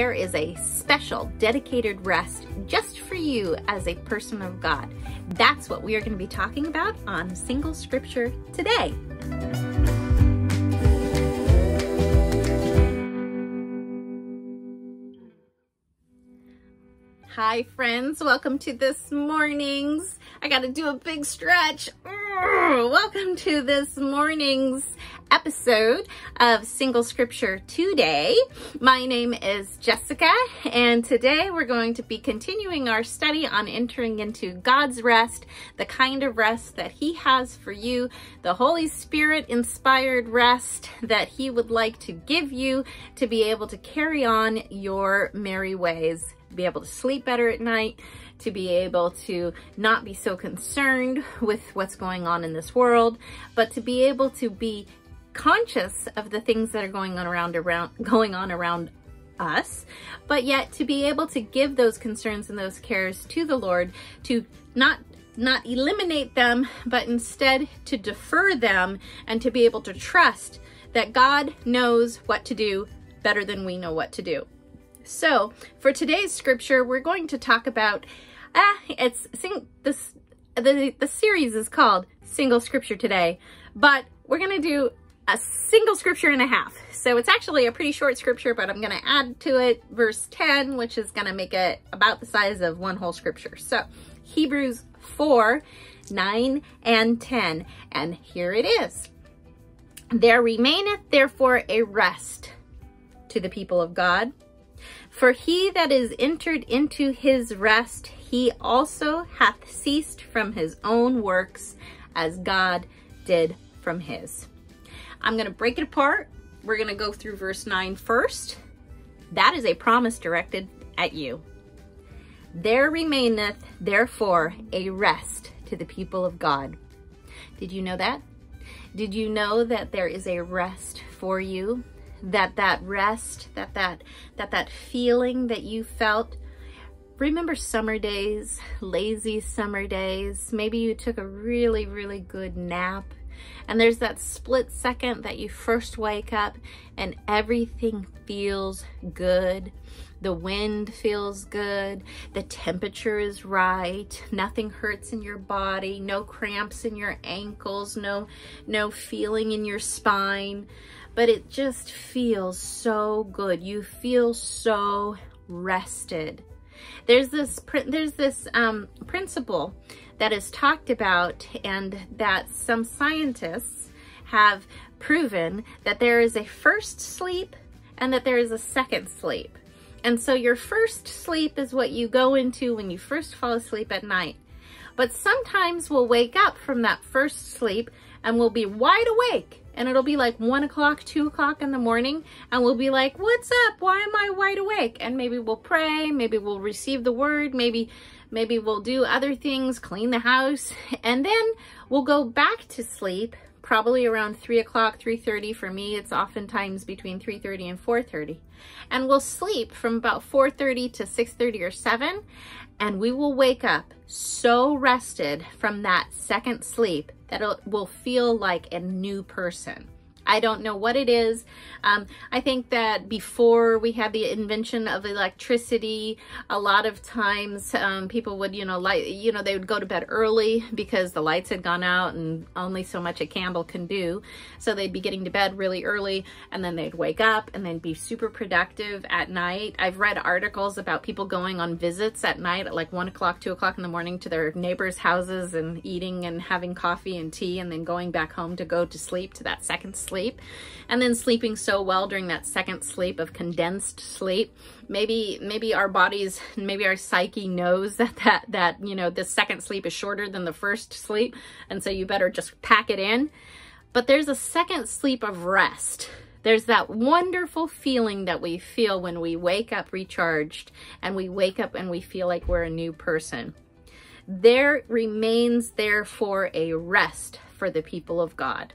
there is a special dedicated rest just for you as a person of God. That's what we are going to be talking about on Single Scripture today. Hi friends, welcome to this morning's, I gotta do a big stretch. Welcome to this morning's episode of Single Scripture Today. My name is Jessica and today we're going to be continuing our study on entering into God's rest, the kind of rest that he has for you, the Holy Spirit inspired rest that he would like to give you to be able to carry on your merry ways be able to sleep better at night, to be able to not be so concerned with what's going on in this world, but to be able to be conscious of the things that are going on around around going on around us, but yet to be able to give those concerns and those cares to the Lord to not not eliminate them, but instead to defer them and to be able to trust that God knows what to do better than we know what to do. So for today's scripture, we're going to talk about, ah, it's, sing, this, the, the series is called Single Scripture Today, but we're going to do a single scripture and a half. So it's actually a pretty short scripture, but I'm going to add to it verse 10, which is going to make it about the size of one whole scripture. So Hebrews 4, 9, and 10. And here it is. There remaineth therefore a rest to the people of God for he that is entered into his rest, he also hath ceased from his own works as God did from his. I'm going to break it apart. We're going to go through verse 9 first. That is a promise directed at you. There remaineth therefore a rest to the people of God. Did you know that? Did you know that there is a rest for you? That that rest, that that that that feeling that you felt. Remember summer days, lazy summer days. Maybe you took a really, really good nap and there's that split second that you first wake up and everything feels good. The wind feels good. The temperature is right. Nothing hurts in your body. No cramps in your ankles. No, no feeling in your spine but it just feels so good. You feel so rested. There's this there's this um, principle that is talked about and that some scientists have proven that there is a first sleep and that there is a second sleep. And so your first sleep is what you go into when you first fall asleep at night. But sometimes we'll wake up from that first sleep and we'll be wide awake and it'll be like one o'clock, two o'clock in the morning, and we'll be like, what's up? Why am I wide awake? And maybe we'll pray, maybe we'll receive the word, maybe, maybe we'll do other things, clean the house, and then we'll go back to sleep probably around 3 o'clock, 3.30. For me, it's oftentimes between 3.30 and 4.30. And we'll sleep from about 4.30 to 6.30 or 7, and we will wake up so rested from that second sleep that it will feel like a new person. I don't know what it is. Um, I think that before we had the invention of electricity, a lot of times um, people would, you know, light, you know, they would go to bed early because the lights had gone out and only so much a candle can do. So they'd be getting to bed really early and then they'd wake up and then be super productive at night. I've read articles about people going on visits at night at like one o'clock, two o'clock in the morning to their neighbors' houses and eating and having coffee and tea and then going back home to go to sleep to that second sleep sleep and then sleeping so well during that second sleep of condensed sleep maybe maybe our bodies maybe our psyche knows that that that you know the second sleep is shorter than the first sleep and so you better just pack it in but there's a second sleep of rest there's that wonderful feeling that we feel when we wake up recharged and we wake up and we feel like we're a new person. There remains therefore a rest for the people of God.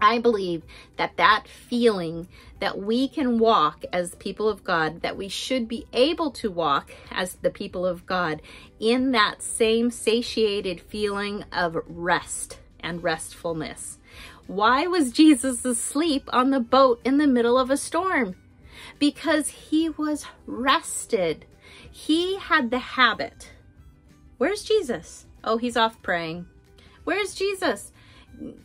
I believe that that feeling that we can walk as people of God, that we should be able to walk as the people of God in that same satiated feeling of rest and restfulness. Why was Jesus asleep on the boat in the middle of a storm? because he was rested. He had the habit. Where's Jesus? Oh, he's off praying. Where's Jesus?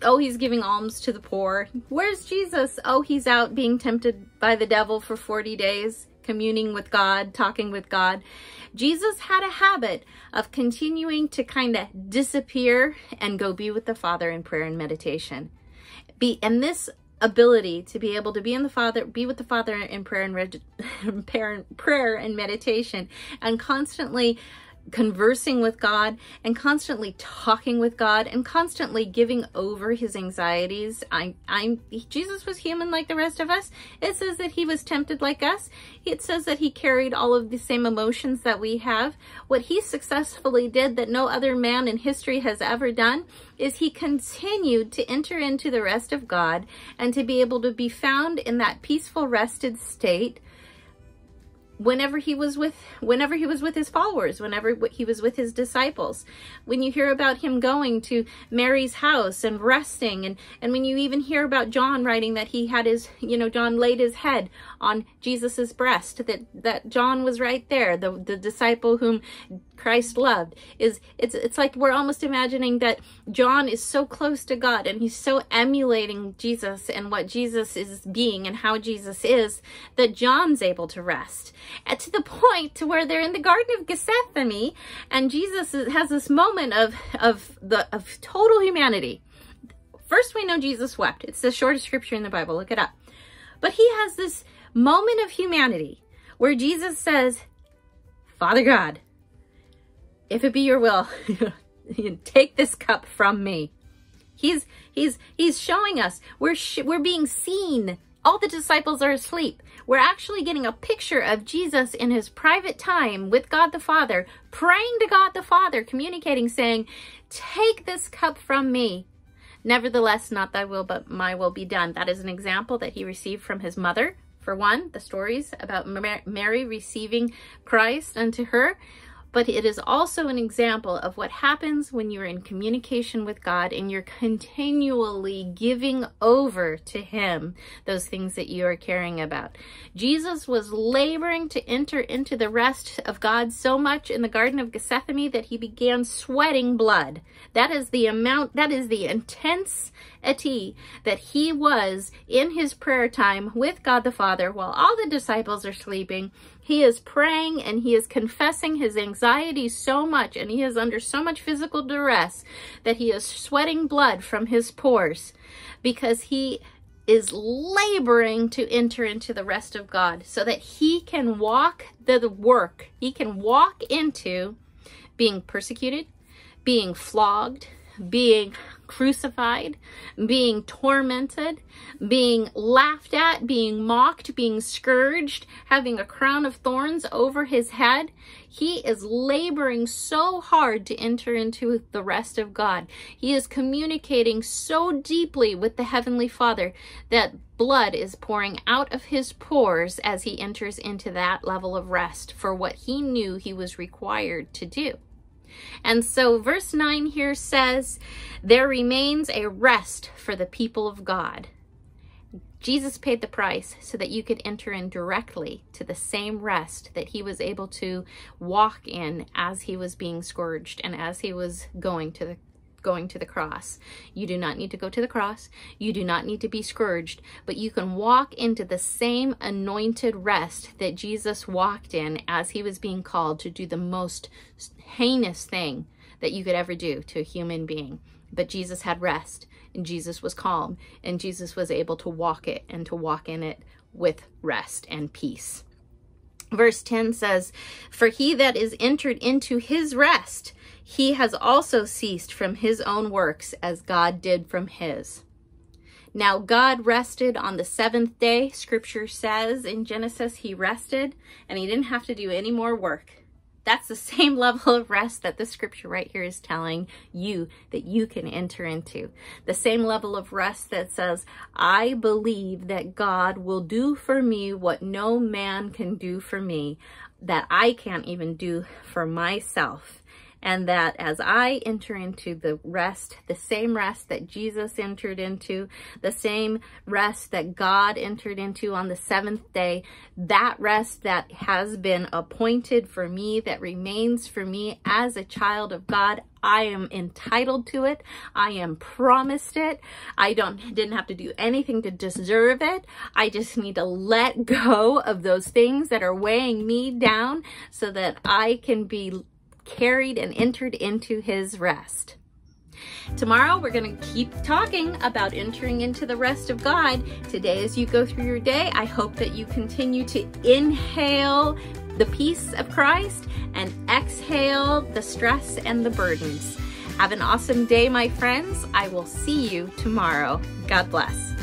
Oh, he's giving alms to the poor. Where's Jesus? Oh, he's out being tempted by the devil for 40 days, communing with God, talking with God. Jesus had a habit of continuing to kind of disappear and go be with the Father in prayer and meditation. Be and this ability to be able to be in the Father, be with the Father in prayer and prayer, prayer and meditation, and constantly conversing with God and constantly talking with God and constantly giving over his anxieties. I, I'm, Jesus was human like the rest of us. It says that he was tempted like us. It says that he carried all of the same emotions that we have. What he successfully did that no other man in history has ever done is he continued to enter into the rest of God and to be able to be found in that peaceful, rested state whenever he was with whenever he was with his followers whenever he was with his disciples. When you hear about him going to mary's house and resting and and when you even hear about john writing that he had his you know john laid his head on jesus's breast that that john was right there the the disciple whom Christ loved is it's it's like we're almost imagining that John is so close to God and he's so emulating Jesus and what Jesus is being and how Jesus is that John's able to rest and to the point to where they're in the Garden of Gethsemane and Jesus has this moment of of the of total humanity. First, we know Jesus wept. It's the shortest scripture in the Bible. Look it up. But he has this moment of humanity where Jesus says, Father God, if it be your will, take this cup from me. He's he's he's showing us we're we're being seen. All the disciples are asleep. We're actually getting a picture of Jesus in his private time with God the Father, praying to God the Father, communicating, saying, "Take this cup from me." Nevertheless, not thy will, but my will be done. That is an example that he received from his mother. For one, the stories about Mary receiving Christ unto her but it is also an example of what happens when you're in communication with God and you're continually giving over to Him those things that you are caring about. Jesus was laboring to enter into the rest of God so much in the Garden of Gethsemane that he began sweating blood. That is the amount, that is the intensity that he was in his prayer time with God the Father while all the disciples are sleeping. He is praying and he is confessing his anxiety so much and he is under so much physical duress that he is sweating blood from his pores because he is laboring to enter into the rest of God so that he can walk the work, he can walk into being persecuted, being flogged, being crucified, being tormented, being laughed at, being mocked, being scourged, having a crown of thorns over his head. He is laboring so hard to enter into the rest of God. He is communicating so deeply with the Heavenly Father that blood is pouring out of his pores as he enters into that level of rest for what he knew he was required to do. And so verse 9 here says, There remains a rest for the people of God. Jesus paid the price so that you could enter in directly to the same rest that he was able to walk in as he was being scourged and as he was going to the going to the cross. You do not need to go to the cross. You do not need to be scourged, but you can walk into the same anointed rest that Jesus walked in as he was being called to do the most heinous thing that you could ever do to a human being. But Jesus had rest and Jesus was calm and Jesus was able to walk it and to walk in it with rest and peace. Verse 10 says, For he that is entered into his rest, he has also ceased from his own works as God did from his. Now God rested on the seventh day. Scripture says in Genesis, he rested and he didn't have to do any more work. That's the same level of rest that the scripture right here is telling you that you can enter into. The same level of rest that says, I believe that God will do for me what no man can do for me, that I can't even do for myself and that as I enter into the rest, the same rest that Jesus entered into, the same rest that God entered into on the seventh day, that rest that has been appointed for me, that remains for me as a child of God, I am entitled to it. I am promised it. I don't didn't have to do anything to deserve it. I just need to let go of those things that are weighing me down so that I can be carried and entered into his rest. Tomorrow, we're going to keep talking about entering into the rest of God. Today, as you go through your day, I hope that you continue to inhale the peace of Christ and exhale the stress and the burdens. Have an awesome day, my friends. I will see you tomorrow. God bless.